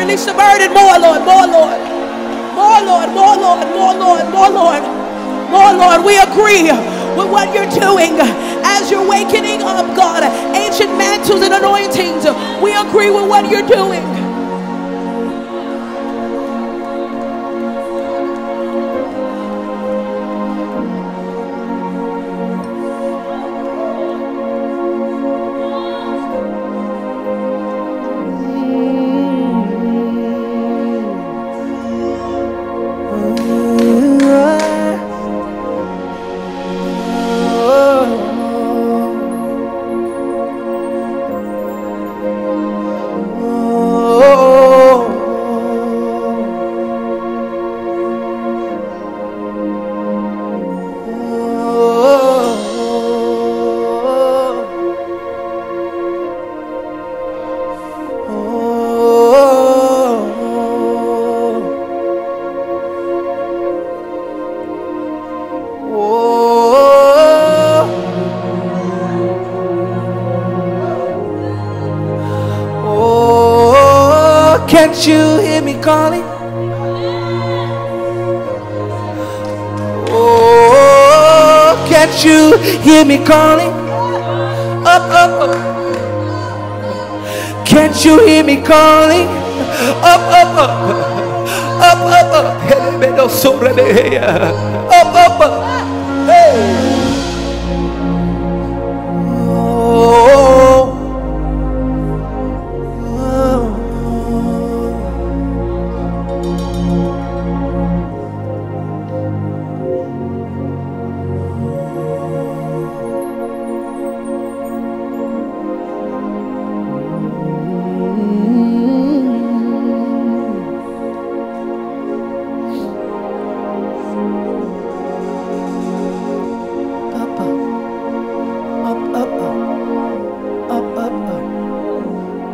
Release the burden more, Lord, more, Lord. More, Lord, more, Lord, more, Lord, more, Lord. More, Lord. We agree with what you're doing as you're wakening up, God. Ancient mantles and anointings. We agree with what you're doing. Oh, oh, can't you hear me calling? Oh, can't you hear me calling? Up, up, up. Can't you hear me calling? Up, up, up. Up, up, up. Up, up,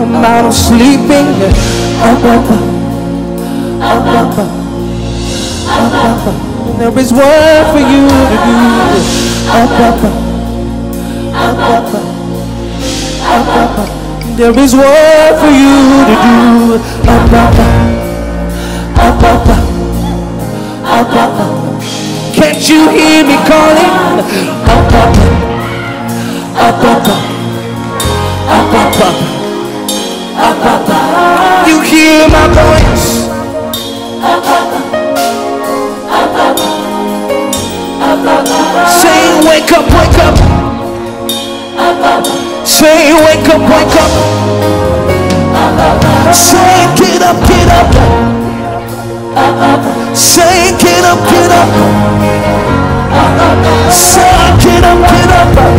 Come out of sleeping. Up, up, up, up, up, up, up. There is work for you to do. Up, up, up, up, up, up, up, up. There is work for you to do. Up, up, up, you hear me calling? Up, up, up, up, up, up, up, up, up, up. You hear my voice? Up, up, up, up, up, up, up. Say, wake up, wake up. Up, up. Say, wake up, wake up. Up, up, up. Say, get up, get up. Up, up. Say, get up, get up. Get up, get up.